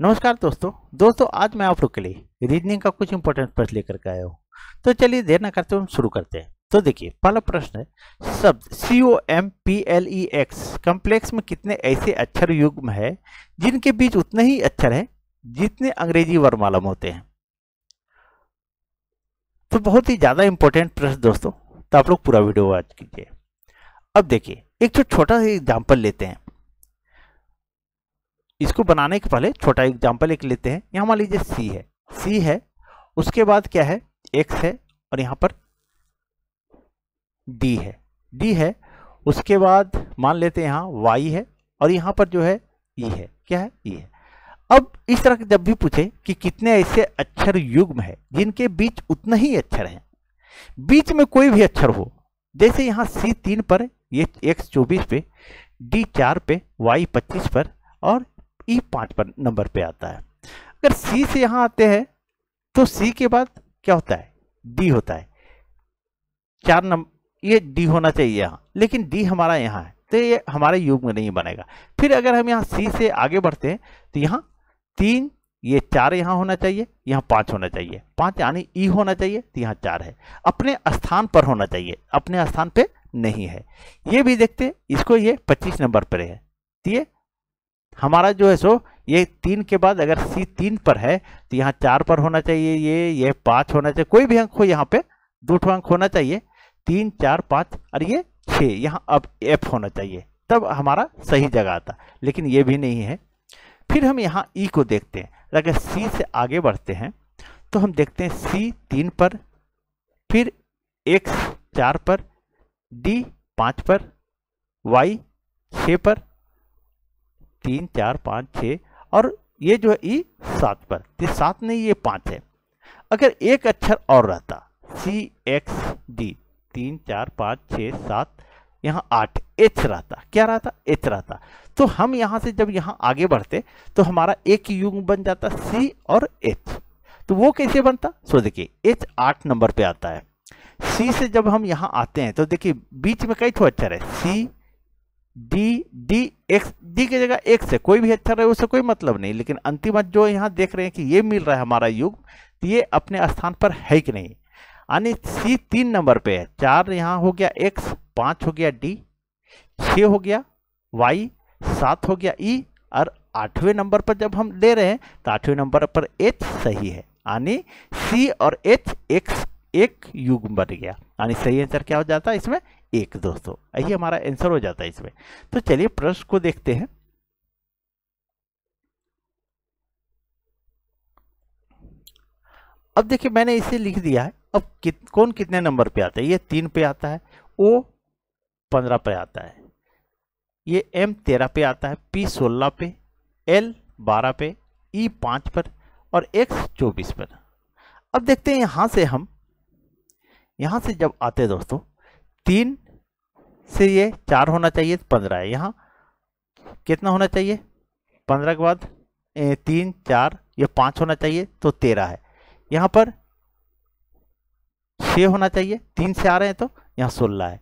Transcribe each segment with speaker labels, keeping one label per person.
Speaker 1: नमस्कार दोस्तों। दोस्तों, आज मैं आप लोग के लिए रीजनिंग का कुछ इंपॉर्टेंट प्रश्न लेकर के आया हूँ। तो चलिए देर ना करते हम शुरू करते हैं। तो देखिए, पहला प्रश्न है, शब्द C O M P L E X complex में कितने ऐसे अक्षर युग्म है जिनके बीच उतने ही अक्षर है जितने अंग्रेज़ी वर्णमाला में होते हैं? तो बहुत ही ज़्यादा इंपॉर्टेंट प्रश्न दोस्तों तो आप लोग पूरा वीडियो वॉच कीजिए। अब देखिए, एक जो छोटा सा एग्ज़ाम्पल लेते हैं। इसको बनाने के पहले छोटा एग्ज़ाम्पल एक लेते हैं। यहाँ मान लीजिए सी है। सी है, उसके बाद क्या है? एक्स है और यहाँ पर डी है। डी है, उसके बाद मान लेते हैं यहाँ वाई है और यहाँ पर जो है ई है। क्या है? ई है। अब इस तरह जब भी पूछे कि कितने ऐसे अक्षर युग्म है, जिनके बीच उतना ही अक्षर है। बीच में कोई भी अक्षर हो, जैसे यहाँ सी तीन पर, ये एक्स चौबीस पे डी चार पे वाई पच्चीस पर और ई पाँच पर नंबर पे आता है। अगर सी से यहाँ आते हैं तो सी के बाद क्या होता है? डी होता है। चार नंबर ये डी होना चाहिए यहाँ। लेकिन डी हमारा यहाँ है तो ये हमारे युग में नहीं बनेगा। फिर अगर हम यहाँ सी से आगे बढ़ते हैं तो यहाँ तीन, ये चार यहाँ होना चाहिए, यहाँ पाँच होना चाहिए। पाँच यानी ई होना चाहिए तो यहाँ चार है। अपने स्थान पर होना चाहिए, अपने स्थान पे नहीं है। ये भी देखते इसको ये पच्चीस नंबर पर है। तो ये हमारा जो है सो, ये तीन के बाद अगर सी तीन पर है तो यहाँ चार पर होना चाहिए, ये ये पाँच होना चाहिए, कोई भी अंक हो यहाँ पे दो ठो अंक होना चाहिए, तीन, चार, पाँच, और ये छः, यहाँ अब एफ़ होना चाहिए, तब हमारा सही जगह आता, लेकिन ये भी नहीं है। फिर हम यहाँ ई को देखते हैं अगर सी से आगे बढ़ते हैं तो हम देखते हैं सी तीन पर, फिर एक्स चार पर डी पाँच पर वाई छः पर तीन, चार, पाँच छः और ये जो है ई सात पर। ये सात नहीं, ये पाँच है। अगर एक अक्षर और रहता, सी, एक्स, डी, तीन, चार, पाँच छ सात, यहाँ आठ, एच रहता। क्या रहता? एच रहता। तो हम यहाँ से जब यहाँ आगे बढ़ते तो हमारा एक युग बन जाता, सी और एच। तो वो कैसे बनता? सो देखिए, एच आठ नंबर पे आता है। सी से जब हम यहाँ आते हैं तो देखिए, बीच में कई ठो अक्षर है। C D D X D की जगह एक्स है। कोई भी अक्षर है उससे कोई मतलब नहीं। लेकिन अंतिम जो यहाँ देख रहे हैं कि ये मिल रहा है हमारा युग तो ये अपने स्थान पर है कि नहीं? यानी सी तीन नंबर पे है। चार यहाँ हो गया एक्स पाँच हो गया डी छ हो गया वाई सात हो गया ई और आठवें नंबर पर जब हम ले रहे हैं तो आठवें नंबर पर एच सही है। यानी सी और एच एक्स एक युग बन गया। यानी सही आंसर क्या हो जाता है इसमें? एक दोस्तों। यही हमारा आंसर हो जाता है इसमें। तो चलिए प्रश्न को देखते हैं। अब देखिए मैंने इसे लिख दिया है। अब कित, कौन कितने नंबर पे आता है? ये तीन पे आता है ओ पंद्रह पे आता है ये एम तेरह पे आता है पी सोलह पे एल बारह पे ई पाँच पर और एक्स चौबीस पर। अब देखते हैं यहाँ से हम यहाँ से जब आते हैं दोस्तों, तीन से ये चार होना चाहिए, पंद्रह है। यहाँ कितना होना चाहिए? पंद्रह के बाद तीन, चार, ये पाँच होना चाहिए तो तेरह है। यहाँ पर छः होना चाहिए, तीन से आ रहे हैं तो यहाँ सोलह है।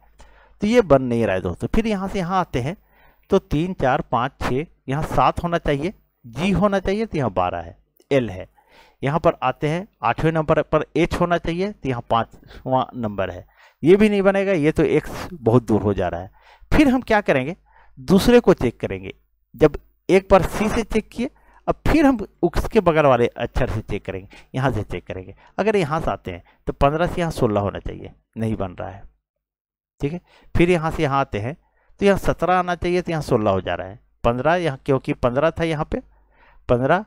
Speaker 1: तो ये बन नहीं रहा है दोस्तों। फिर यहाँ से यहाँ आते हैं तो तीन, चार, पाँच छः यहाँ सात होना चाहिए, जी होना चाहिए तो यहाँ बारह है, एल है। यहाँ पर आते हैं, आठवें नंबर पर एच होना चाहिए तो यहाँ पाँचवा नंबर है। ये भी नहीं बनेगा, ये तो एक्स बहुत दूर हो जा रहा है। फिर हम क्या करेंगे? दूसरे को चेक करेंगे। जब एक बार सी से चेक किए, अब फिर हम उसके बगल वाले अक्षर से चेक करेंगे, यहाँ से चेक करेंगे। अगर यहाँ से आते हैं तो पंद्रह से यहाँ सोलह होना चाहिए, नहीं बन रहा है। ठीक है? फिर यहाँ से यहाँ आते हैं तो यहाँ सत्रह आना चाहिए तो यहाँ सोलह हो जा रहा है। पंद्रह, यहाँ क्योंकि पंद्रह था यहाँ पे, पंद्रह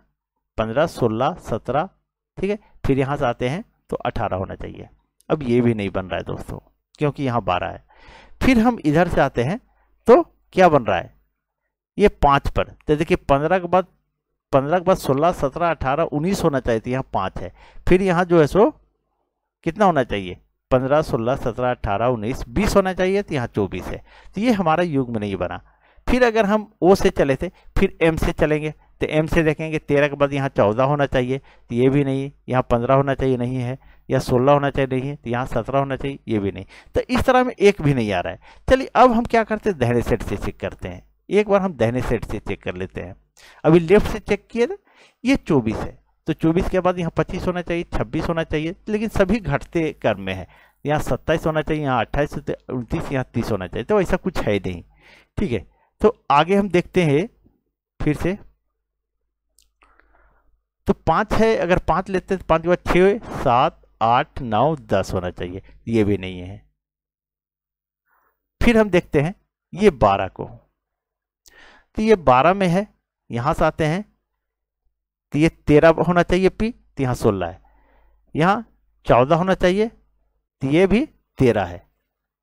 Speaker 1: पंद्रह, सोलह, सत्रह, ठीक है? फिर यहाँ से आते हैं तो अठारह होना चाहिए। अब ये भी नहीं बन रहा है दोस्तों, क्योंकि यहाँ बारह है। फिर हम इधर से आते हैं तो क्या बन रहा है? ये पाँच पर। तो देखिए, पंद्रह के बाद, पंद्रह के बाद सोलह, सत्रह, अठारह, उन्नीस होना चाहिए तो यहाँ पाँच है। फिर यहाँ जो है सो, कितना होना चाहिए? पंद्रह, सोलह, सत्रह, अठारह, उन्नीस, बीस होना चाहिए तो यहाँ चौबीस है। तो ये हमारा युग में नहीं बना। फिर अगर हम ओ से चले थे, फिर एम से चलेंगे। तो एम से देखेंगे, तेरह के बाद यहाँ चौदह होना चाहिए तो ये भी नहीं यहाँ पंद्रह होना चाहिए नहीं है, या सोलह होना चाहिए नहीं है तो यहाँ सत्रह होना चाहिए, ये भी नहीं। तो इस तरह में एक भी नहीं आ रहा है। चलिए, अब हम क्या करते हैं? दहने सेट से चेक करते हैं। एक बार हम दहने सेट से चेक कर लेते हैं। अभी लेफ़्ट से चेक किए थे ये चौबीस है। तो चौबीस के बाद यहाँ पच्चीस होना चाहिए, छब्बीस होना चाहिए, लेकिन सभी घटते क्रम में है। यहाँ सत्ताईस होना चाहिए, यहाँ अट्ठाईस उनतीस, यहाँ तीस होना चाहिए। तो ऐसा कुछ है नहीं। ठीक है तो आगे हम देखते हैं, फिर से। तो पाँच है, अगर पाँच लेते हैं तो पाँच के बाद छः सात, आठ, नौ, दस होना चाहिए। ये भी नहीं है। फिर हम देखते हैं, ये बारह को। तो ये बारह में है, यहाँ से आते हैं। तो ये तेरह होना चाहिए पी तो यहाँ सोलह है। यहाँ चौदह होना चाहिए तो ये भी तेरह है।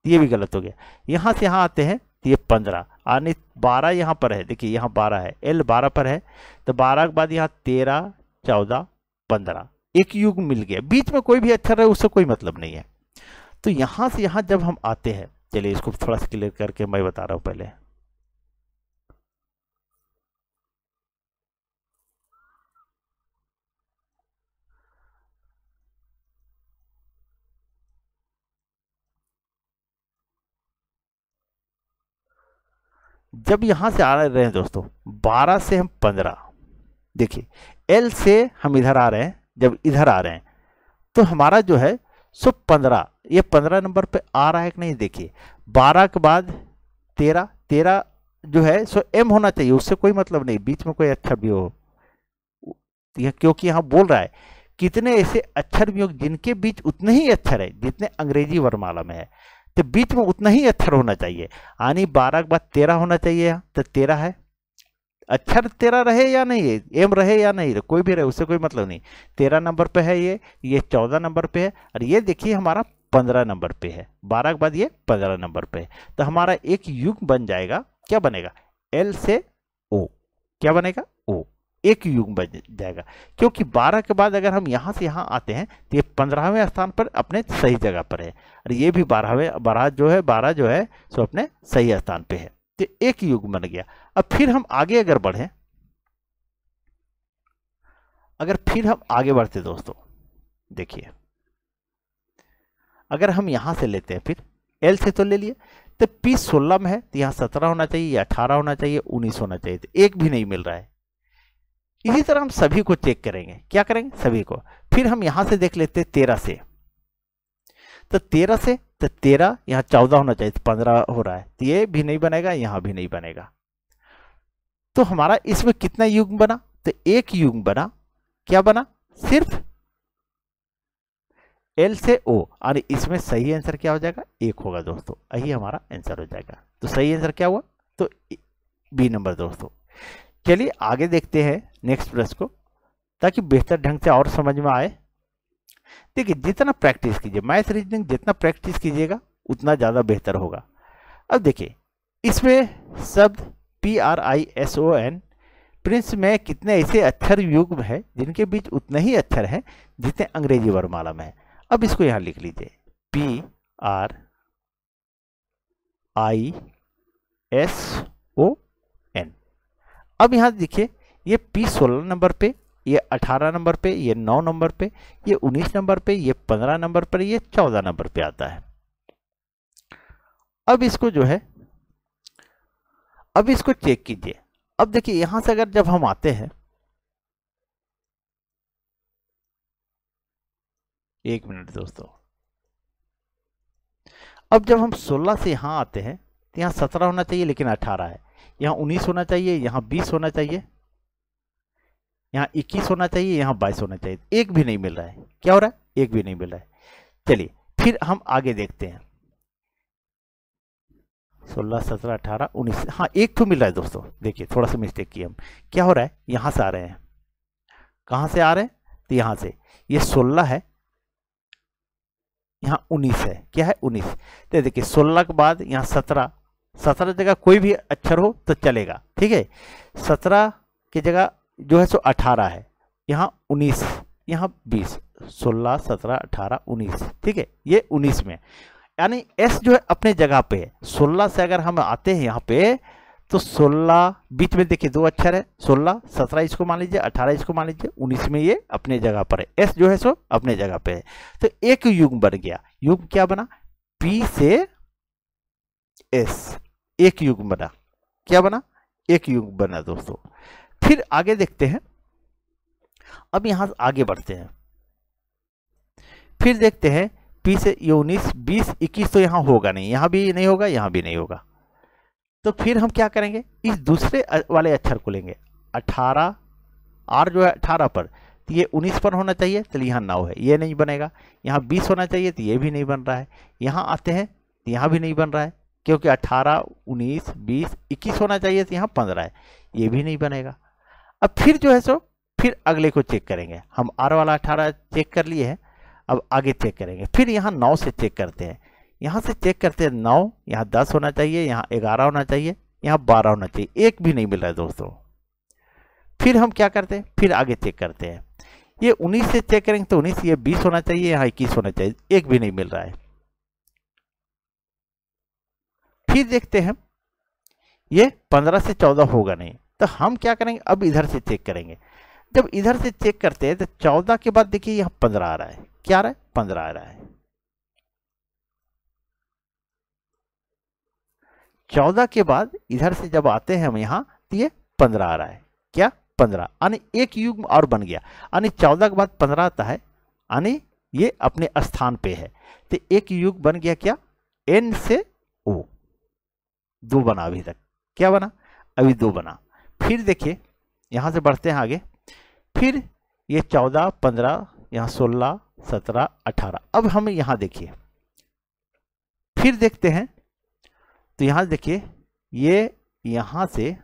Speaker 1: ये भी गलत हो गया। यहाँ से यहाँ आते हैं तो ये पंद्रह। यानी बारह यहाँ पर है। देखिए, यहाँ बारह है। एल बारह पर है। तो बारह के बाद यहाँ तेरह चौदह, पंद्रह। एक युग मिल गया। बीच में कोई भी अक्षर है उससे कोई मतलब नहीं है। तो यहाँ से यहाँ जब हम आते हैं, चलिए इसको थोड़ा सा क्लियर करके मैं बता रहा हूँ पहले। जब यहाँ से आ रहे हैं दोस्तों 12 से हम 15 देखिए एल से हम इधर आ रहे हैं, जब इधर आ रहे हैं तो हमारा जो है, सो 15 ये 15 नंबर पे आ रहा है कि नहीं देखिए 12 के बाद 13 13 जो है, सो एम होना चाहिए, उससे कोई मतलब नहीं, बीच में कोई अक्षर भी हो। यह क्योंकि यहाँ बोल रहा है, कितने ऐसे अक्षर भी हो जिनके बीच उतने ही अक्षर है, जितने अंग्रेज़ी वर्णमाला में है तो बीच में उतना ही अक्षर होना चाहिए। यानी बारह के बाद तेरह होना चाहिए यहाँ तो तेरह है। अक्षर तेरा रहे या नहीं? एम रहे या नहीं? रहे कोई भी रहे, उससे कोई मतलब नहीं। तेरह नंबर पे है ये ये चौदह नंबर पे है, और ये देखिए हमारा पंद्रह नंबर पे है। बारह के बाद ये पंद्रह नंबर पे है। तो हमारा एक युग बन जाएगा, क्या बनेगा? एल से ओ। क्या बनेगा? ओ। एक युग बन जाएगा। क्योंकि 12 के बाद अगर हम यहाँ से यहाँ आते हैं तो ये पंद्रहवें स्थान पर अपने सही जगह पर है। और ये भी बारहवें, बारह जो है, बारह जो है, सो अपने सही स्थान पे है। तो एक युग बन गया। अब फिर हम आगे अगर बढ़े, अगर फिर हम आगे बढ़ते दोस्तों, देखिए, अगर हम यहाँ से लेते हैं फिर एल से तो ले लिए तो पी सोलह में है तो यहाँ सत्रह होना चाहिए या अठारह होना चाहिए, उन्नीस होना चाहिए तो एक भी नहीं मिल रहा है। इसी तरह हम सभी को चेक करेंगे। क्या करेंगे? सभी को। फिर हम यहाँ से देख लेते हैं तेरह से। तो तेरह से तो तेरह, यहाँ चौदह होना चाहिए तो पंद्रह हो रहा है। तो ये भी नहीं बनेगा, यहाँ भी नहीं बनेगा। तो हमारा इसमें कितना युग बना? तो एक युग बना। क्या बना? सिर्फ़ एल से ओ और इसमें सही आंसर क्या हो जाएगा? एक होगा दोस्तों। यही हमारा आंसर हो जाएगा। तो सही आंसर क्या हुआ? तो बी नंबर दोस्तों। चलिए आगे देखते हैं नेक्स्ट प्रश्न को, ताकि बेहतर ढंग से और समझ में आए। देखिए, जितना प्रैक्टिस कीजिए मैथ रीजनिंग जितना प्रैक्टिस कीजिएगा, उतना ज़्यादा बेहतर होगा। अब देखिए, इसमें शब्द P R I S O N prince में कितने ऐसे अक्षर युग है, जिनके बीच उतने ही अक्षर हैं, जितने अंग्रेज़ी वर्णमाला में है। अब इसको यहाँ लिख लीजिए। P R I S O N अब यहाँ देखिए, ये पी सोलह नंबर पे ये 18 नंबर पे, ये 9 नंबर पे, ये 19 नंबर पे, ये 15 नंबर पर, ये 14 नंबर पे आता है। अब इसको जो है, अब इसको चेक कीजिए। अब देखिए, यहाँ से अगर जब हम आते हैं, एक मिनट दोस्तों। अब जब हम 16 से यहाँ आते हैं तो यहाँ 17 होना चाहिए, लेकिन 18 है। यहाँ 19 होना चाहिए, यहाँ 20 होना चाहिए। यहाँ इक्कीस होना चाहिए, यहाँ बाईस होना चाहिए। एक भी नहीं मिल रहा है। क्या हो रहा है? एक भी नहीं मिल रहा है। चलिए, फिर हम आगे देखते हैं। सोलह, सत्रह, अठारह, उन्नीस। हाँ एक तो मिल रहा है दोस्तों। देखिए, थोड़ा सा मिस्टेक किया हम क्या हो रहा है? यहाँ से आ रहे हैं। कहाँ से आ रहे हैं? तो यहाँ से। ये सोलह है। यहाँ उन्नीस है। क्या है? उन्नीस। तो देखिए, सोलह के बाद यहाँ सत्रह। सत्रह जगह कोई भी अक्षर हो तो चलेगा। ठीक है? सत्रह की जगह जो है सो अठारह है। यहाँ उन्नीस, यहाँ बीस, सोलह, सत्रह, अठारह, उन्नीस, ठीक है? ये उन्नीस में यानी एस जो है अपने जगह पे है। सोलह से अगर हम आते हैं यहाँ पे तो सोलह, बीच में देखिए दो अक्षर है। सोलह, सत्रह इसको मान लीजिए, अठारह इसको मान लीजिए, उन्नीस में ये अपने जगह पर है। एस जो है सो अपने जगह पे है। तो एक युग बन गया। युग क्या बना? पी से एस एक युग बना। क्या बना? एक युग बना दोस्तों। फिर आगे देखते हैं। अब यहाँ आगे बढ़ते हैं। फिर देखते हैं, पी से ये उन्नीस बीस इक्कीस तो यहाँ होगा नहीं, यहाँ भी नहीं होगा, यहाँ भी नहीं होगा। तो फिर हम क्या करेंगे? इस दूसरे वाले अक्षर को लेंगे। अठारह, आर जो है अठारह पर तो ये उन्नीस पर होना चाहिए चलिए यहाँ नौ है, ये नहीं बनेगा। यहाँ बीस होना चाहिए तो ये भी नहीं बन रहा है। यहाँ आते हैं तो यहाँ भी नहीं बन रहा है, क्योंकि अठारह, उन्नीस, बीस, इक्कीस होना चाहिए तो यहाँ पंद्रह है, ये भी नहीं बनेगा। अब फिर जो है सो, फिर अगले को चेक करेंगे। हम आर वाला अठारह चेक कर लिए हैं, अब आगे चेक करेंगे। फिर यहाँ नौ से चेक करते हैं। यहाँ से चेक करते हैं नौ, यहाँ दस होना चाहिए, यहाँ ग्यारह होना चाहिए, यहाँ बारह होना चाहिए। एक भी नहीं मिल रहा है दोस्तों। फिर हम क्या करते हैं? फिर आगे चेक करते हैं। ये 19 से चेक करेंगे तो 19 ये 20 होना चाहिए, यहाँ 21 होना चाहिए। एक भी नहीं मिल रहा है। फिर देखते हैं, ये 15 से 14 होगा नहीं। तो हम क्या करेंगे? अब इधर से चेक करेंगे। जब इधर से चेक करते हैं तो 14 के बाद देखिए यहाँ 15 आ रहा है। क्या आ रहा है? 15 आ रहा है। 14 के बाद इधर से जब आते हैं हम यहाँ तो ये 15 आ रहा है। क्या? पंद्रह। यानी एक युग और बन गया। यानी चौदह के बाद पंद्रह आता है। यानी ये अपने स्थान पे है। तो एक युग बन गया क्या? एन से ओ दो बना अभी तक। क्या बना? अभी दो बना। फिर देखिए, यहाँ से बढ़ते हैं आगे। फिर ये चौदह, पंद्रह, यहाँ सोलह, सत्रह, अठारह। अब हम यहाँ देखिए। फिर देखते हैं। तो यहाँ देखिए, ये यहाँ से,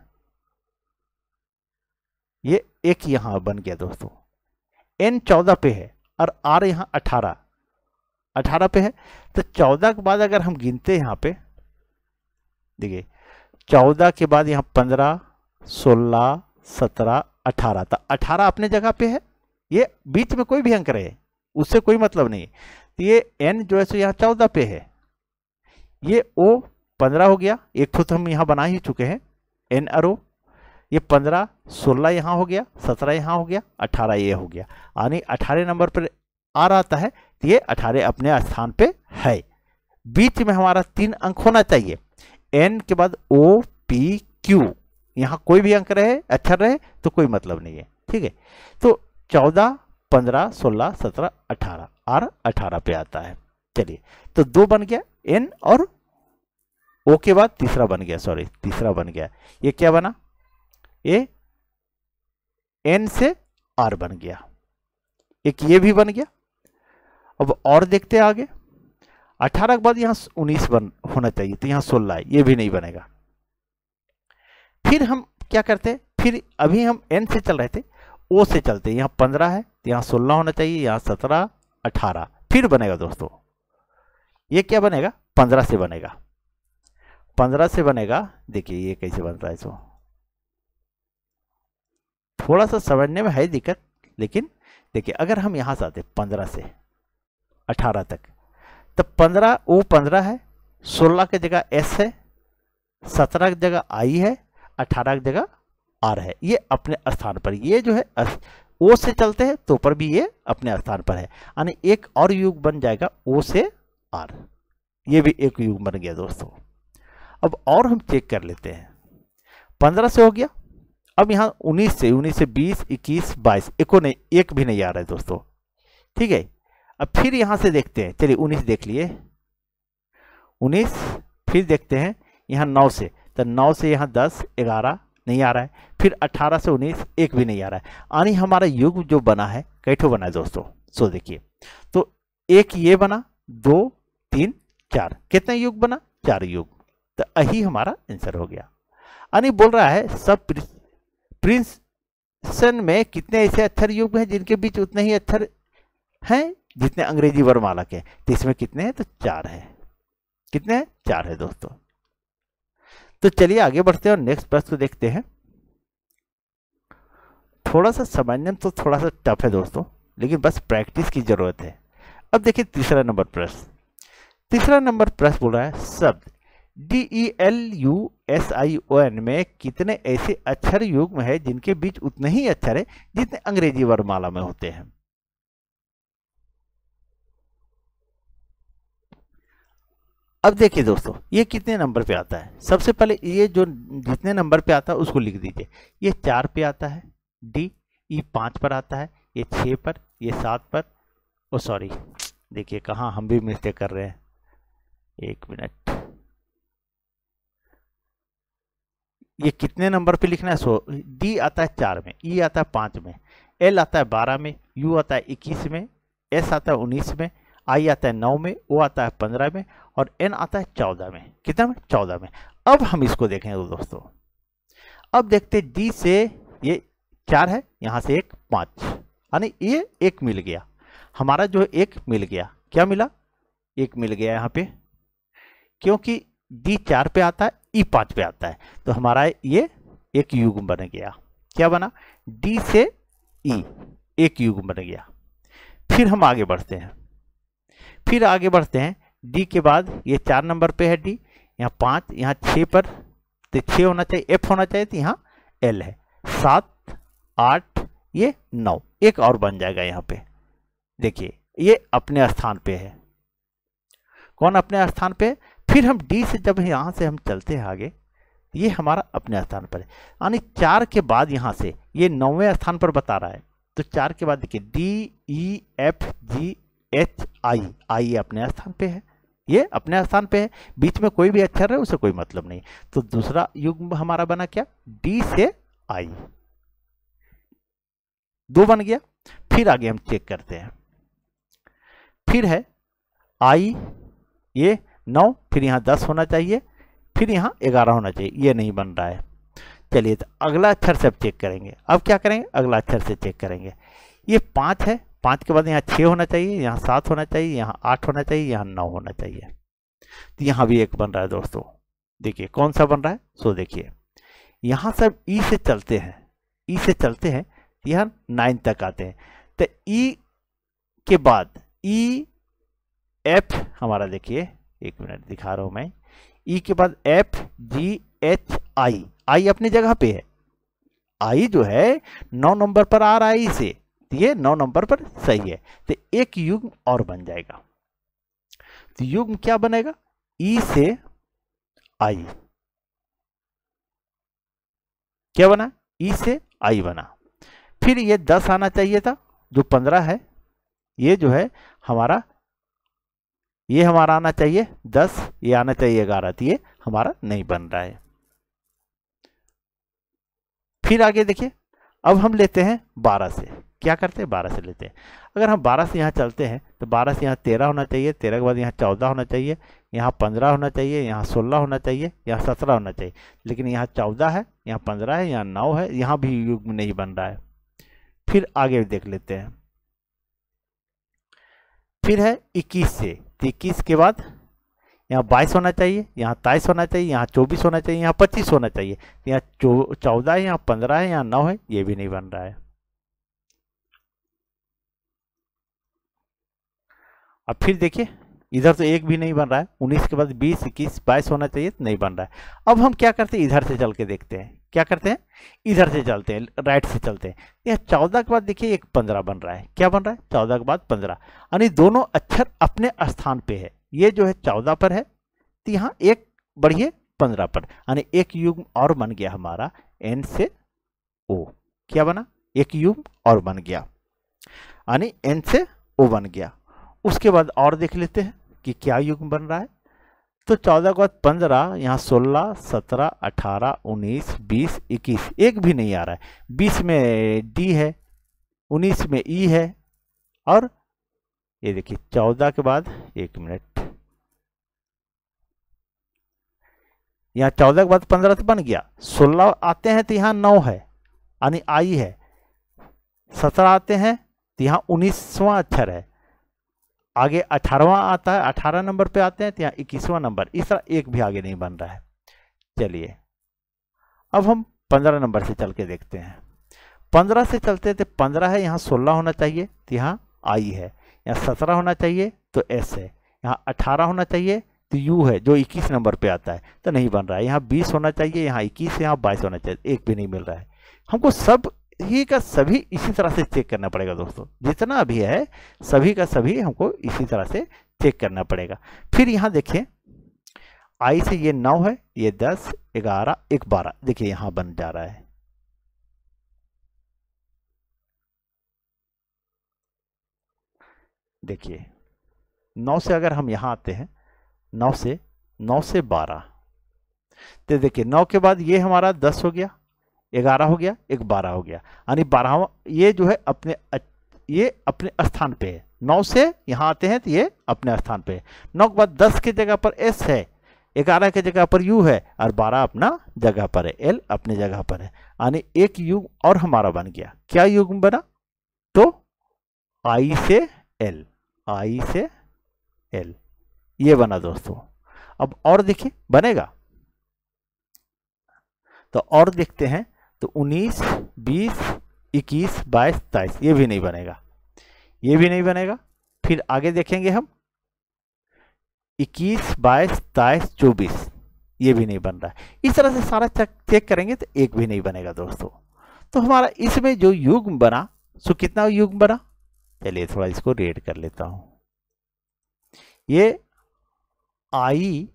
Speaker 1: ये एक यहाँ बन गया दोस्तों। एन चौदह पे है और आर यहाँ अठारह। अठारह पे है। तो चौदह के बाद अगर हम गिनते यहाँ पे, देखिए, चौदह के बाद यहाँ पंद्रह सोलह, सत्रह, अठारह। तो अठारह अपने जगह पे है। ये बीच में कोई भी अंक रहे, उससे कोई मतलब नहीं। तो ये एन जो है सो यहाँ चौदह पे है। ये ओ पंद्रह हो गया। एक तो हम यहाँ बना ही चुके हैं। एन ओ ये पंद्रह, सोलह यहाँ हो गया, सत्रह यहाँ हो गया, अठारह ये हो गया। यानी अठारह नंबर पर आ रहा है तो ये अठारह अपने स्थान पे है। बीच में हमारा तीन अंक होना चाहिए। एन के बाद ओ पी क्यू यहाँ कोई भी अंक रहे, अक्षर रहे तो कोई मतलब नहीं है। ठीक है? तो चौदह, पंद्रह, सोलह, सत्रह, अठारह। आर अठारह पे आता है। चलिए तो दो बन गया एन और ओ के बाद तीसरा बन गया सॉरी तीसरा बन गया। ये क्या बना? ये एन से आर बन गया। एक ये भी बन गया। अब और देखते हैं आगे। अठारह के बाद यहाँ उन्नीस बन, होना चाहिए तो यहाँ सोलह है, ये भी नहीं बनेगा। फिर हम क्या करते हैं? फिर अभी हम एन से चल रहे थे ओ से चलते हैं। यहाँ पंद्रह है तो यहाँ सोलह होना चाहिए, यहाँ सत्रह, अठारह। फिर बनेगा दोस्तों। ये क्या बनेगा? पंद्रह से बनेगा। पंद्रह से बनेगा, देखिए ये कैसे बन रहा है इसको। थोड़ा सा समझने में है दिक्कत, लेकिन देखिए, अगर हम यहाँ से आते पंद्रह से, अठारह तक तो पंद्रह ओ पंद्रह है, सोलह की जगह एस है, सत्रह की जगह आई है अठारह की जगह आर है। ये अपने स्थान पर। ये जो है ओ से चलते हैं तो पर भी ये अपने स्थान पर है। यानी एक और युग बन जाएगा ओ से आर। ये भी एक युग बन गया दोस्तों। अब और हम चेक कर लेते हैं। पंद्रह से हो गया। अब यहाँ 19 से 19 से 20, 21, 22 एको नहीं एक भी नहीं आ रहा है दोस्तों। ठीक है? अब फिर यहाँ से देखते हैं। चलिए 19 देख लिए। 19 फिर देखते हैं यहाँ 9 से। तो 9 से यहाँ 10, 11 नहीं आ रहा है। फिर 18 से 19 एक भी नहीं आ रहा है। यानी हमारा युग जो बना है कैठो बना है दोस्तों। सो देखिए तो एक ये बना दो तीन चार। कितने युग बना? चार युग। तो यही हमारा आंसर हो गया। यानी बोल रहा है सब प्रिंस प्रिंसन में कितने ऐसे अक्षर युग हैं जिनके बीच उतने ही अक्षर हैं जितने अंग्रेज़ी वर्णमाला के तो इसमें कितने हैं? तो चार है। कितने हैं? चार है दोस्तों। तो चलिए आगे बढ़ते हैं और नेक्स्ट प्रश्न देखते हैं। थोड़ा सा समझने तो थोड़ा सा टफ है दोस्तों, लेकिन बस प्रैक्टिस की ज़रूरत है। अब देखिए तीसरा नंबर प्रश्न। तीसरा नंबर प्रश्न बोल रहा है, शब्द D E L U S I O N में कितने ऐसे अक्षर युग्म है जिनके बीच उतने ही अक्षर है जितने अंग्रेज़ी वर्णमाला में होते हैं? अब देखिए दोस्तों, ये कितने नंबर पे आता है? सबसे पहले ये जो जितने नंबर पे आता है, उसको लिख दीजिए। ये चार पे आता है, डी ई पाँच पर आता है, ये छः पर, ये सात पर, ओ सॉरी, देखिए कहाँ हम भी मिस्टेक कर रहे हैं। एक मिनट। ये कितने नंबर पे लिखना है? सो, डी आता है चार में, ई आता है पाँच में, एल आता है बारह में, यू आता है इक्कीस में, एस आता है उन्नीस में आई आता है नौ में ओ आता है पंद्रह में और एन आता है चौदह में। कितना में? चौदह में। अब हम इसको देखें दोस्तों। अब देखते डी से ये चार है, यहाँ से एक पाँच। यानी ये एक मिल गया। हमारा जो एक मिल गया। क्या मिला? एक मिल गया यहाँ पे। क्योंकि डी चार पे आता है, ई पाँच पे आता है। तो हमारा ये एक युग्म बन गया। क्या बना? डी से ई, एक युग्म बन गया। फिर हम आगे बढ़ते हैं। फिर आगे बढ़ते हैं। डी के बाद ये चार नंबर पे है डी यहाँ पाँच, यहाँ छः पर तो छः होना चाहिए एफ़ होना चाहिए तो यहाँ एल है। सात, आठ, ये नौ, एक और बन जाएगा यहाँ पे। देखिए, ये अपने स्थान पे है। कौन अपने स्थान पे? फिर हम डी से जब यहाँ से हम चलते हैं आगे, ये हमारा अपने स्थान पर है। यानी चार के बाद यहाँ से, ये नौवें स्थान पर बता रहा है। तो चार के बाद देखिए D E F G H I I अपने स्थान पे है। ये अपने स्थान पे है। बीच में कोई भी अक्षर है, उसे कोई मतलब नहीं। तो दूसरा युग हमारा बना क्या? डी से आई दो बन गया। फिर आगे हम चेक करते हैं। फिर है आई ये नौ, फिर यहाँ दस होना चाहिए, फिर यहाँ ग्यारह होना चाहिए। ये नहीं बन रहा है। चलिए तो अगला अक्षर से अब चेक करेंगे। अब क्या करेंगे? अगला अक्षर से चेक करेंगे। ये पाँच है। पाँच के बाद यहाँ छः होना चाहिए, यहाँ सात होना चाहिए, यहाँ आठ होना चाहिए, यहाँ नौ होना चाहिए। तो यहाँ भी एक बन रहा है दोस्तों। देखिए, कौन सा बन रहा है? सो देखिए, यहाँ सब ई से चलते हैं, ई से चलते हैं, यहाँ नाइन तक आते हैं। तो ई के बाद ई, एफ़, हमारा देखिए, एक मिनट दिखा रहा हूँ मैं। ई के बाद एफ़, जी, एच, आई आई अपनी जगह पे है। आई जो है, नौ नंबर पर आ रहा है इसे। तो ये नौ नंबर पर सही है। तो एक युग्म और बन जाएगा। तो युग्म क्या बनेगा? ई से आई। क्या बना? ई से आई बना। फिर ये दस आना चाहिए था, जो पंद्रह है, ये जो है हमारा, ये हमारा आना चाहिए, दस, ये आना चाहिए ग्यारह तो ये हमारा नहीं बन रहा है। फिर आगे देखिए अब हम लेते हैं बारह से। क्या करते हैं? बारह से लेते हैं। अगर हम बारह से यहाँ चलते हैं तो बारह से यहाँ तेरह होना चाहिए, तेरह के बाद यहाँ चौदह होना चाहिए, यहाँ पंद्रह होना चाहिए, यहाँ सोलह होना चाहिए, यहाँ सत्रह होना चाहिए। लेकिन यहाँ चौदह है, यहाँ पंद्रह है, यहाँ नौ है, यहाँ भी युग्म नहीं बन रहा है। फिर आगे देख लेते हैं। फिर है इक्कीस से। तो इक्कीस के बाद यहाँ बाईस होना चाहिए, यहाँ तेईस होना चाहिए, यहाँ चौबीस होना चाहिए, यहाँ पच्चीस होना चाहिए। यहाँ चौदह है, यहाँ पंद्रह है, यहाँ नौ है, ये भी नहीं बन रहा है। अब फिर देखिए, इधर तो एक भी नहीं बन रहा है, उन्नीस के बाद बीस, इक्कीस, बाईस होना चाहिए तो नहीं बन रहा है। अब हम क्या करते हैं, इधर से चल के देखते हैं। क्या करते हैं, इधर से चलते हैं, राइट से चलते हैं। यह चौदह के बाद देखिए, एक पंद्रह बन रहा है। क्या बन रहा है, चौदह के बाद पंद्रह। यानी दोनों अक्षर अपने स्थान पे है। ये जो है चौदह पर है तो यहाँ एक बढ़िए पंद्रह पर, यानी एक युग्म और बन गया हमारा एन से ओ। क्या बना? एक युग्म और बन गया, यानी एन से ओ बन गया। उसके बाद और देख लेते हैं कि क्या युग्म बन रहा है। तो चौदह के बाद पंद्रह, यहाँ सोलह, सत्रह, अठारह, उन्नीस, बीस, इक्कीस, एक भी नहीं आ रहा है। बीस में डी है, उन्नीस में ई है, और ये देखिए, चौदह के बाद एक मिनट यहाँ चौदह के बाद पंद्रह तो बन गया। सोलह आते हैं तो यहाँ नौ है, यानी आई है। सत्रह आते हैं तो यहाँ उन्नीसवां अक्षर है। आगे अठारहवा आता है, अठारह नंबर पे आते हैं तो यहाँ इक्कीसवां नंबर। इस तरह एक भी आगे नहीं बन रहा है। चलिए, अब हम पंद्रह नंबर से चल के देखते हैं। पंद्रह से चलते थे पंद्रह है, यहाँ सोलह होना चाहिए तो यहाँ आई है। यहाँ सत्रह होना चाहिए तो एस है। यहाँ अठारह होना चाहिए तो यू है, जो इक्कीस नंबर पे आता है तो नहीं बन रहा है। यहाँ बीस होना चाहिए, यहाँ इक्कीस यहाँ बाईस होना चाहिए, एक भी नहीं मिल रहा है। हमको सब ही का सभी इसी तरह से चेक करना पड़ेगा दोस्तों। जितना भी है, सभी का सभी हमको इसी तरह से चेक करना पड़ेगा। फिर यहाँ देखिए, आई से ये नौ है, ये दस, ग्यारह, एक बारह। देखिए यहाँ बन जा रहा है। देखिए, नौ से अगर हम यहाँ आते हैं नौ से नौ से बारह। तो देखिए, नौ के बाद ये हमारा दस हो गया, ग्यारह हो गया, एक बारह हो गया। यानी बारहवा ये जो है अपने ये अपने स्थान पे है। नौ से यहाँ आते हैं तो ये अपने स्थान पे है। नौ के बाद दस की जगह पर एस है, ग्यारह की जगह पर यू है, और बारह अपना जगह पर है, एल अपनी जगह पर है। यानी एक युग और हमारा बन गया। क्या युग बना? तो आई से एल, आई से एल। ये बना दोस्तों। अब और देखिए बनेगा। तो और देखते हैं तो 19, 20, 21, 22, तेईस ये भी नहीं बनेगा। ये भी नहीं बनेगा। फिर आगे देखेंगे हम। 21, 22, तेईस चौबीस ये भी नहीं बन रहा है। इस तरह से सारा चेक करेंगे तो एक भी नहीं बनेगा दोस्तों। तो हमारा इसमें जो युग बना सो कितना युग बना? चलिए थोड़ा इसको रेड कर लेता हूँ। ये आई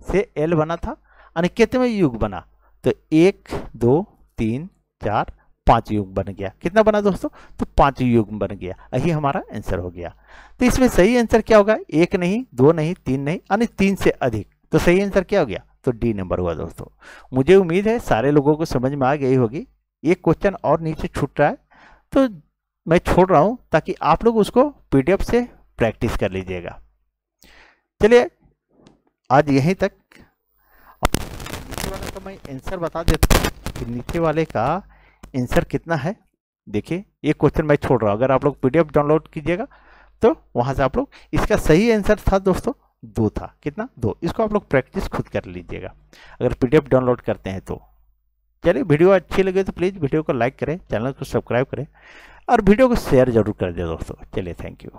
Speaker 1: से एल बना था कितने युग बना? तो एक, दो, तीन, चार, पाँच युग बन गया। कितना बना दोस्तों? तो पाँच युग बन गया। यही हमारा आंसर हो गया। तो इसमें सही आंसर क्या होगा? एक नहीं, दो नहीं, तीन नहीं, यानी तीन से अधिक। तो सही आंसर क्या हो गया? तो डी नंबर हुआ दोस्तों। मुझे उम्मीद है सारे लोगों को समझ में आ गई होगी। एक क्वेश्चन और नीचे छूट रहा है। तो मैं छोड़ रहा हूँ ताकि आप लोग उसको पीडीएफ से प्रैक्टिस कर लीजिएगा। चलिए आज यहीं तक। नीचे वाले का मैं आंसर बता देता हूँ कि नीचे वाले का आंसर कितना है। देखिए, ये क्वेश्चन मैं छोड़ रहा हूँ। अगर आप लोग पीडीएफ डाउनलोड कीजिएगा तो वहाँ से आप लोग, इसका सही आंसर था दोस्तों, दो था। कितना? दो। इसको आप लोग प्रैक्टिस खुद कर लीजिएगा। अगर पीडीएफ डाउनलोड करते हैं तो। चलिए, वीडियो अच्छी लगे तो प्लीज़ वीडियो को लाइक करें चैनल को सब्सक्राइब करें, और वीडियो को शेयर ज़रूर कर दें दोस्तों। चलिए थैंक यू